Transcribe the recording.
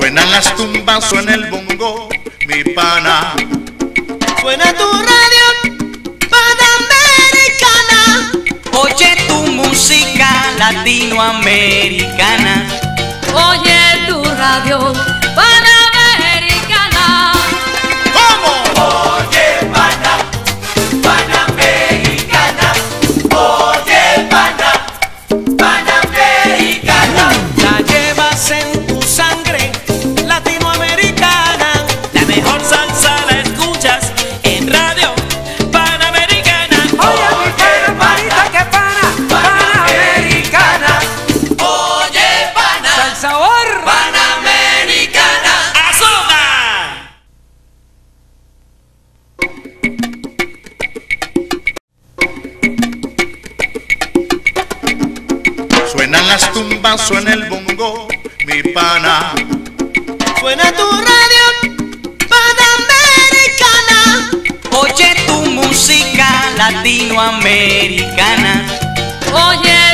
Suenan las tumbas, suena el bongo, mi pana. Suena tu radio panamericana. Oye tu música latinoamericana. Suenan las tumbas, suena el bongo, mi pana. Suena tu radio panamericana. Oye tu música latinoamericana. Oye tu radio panamericana.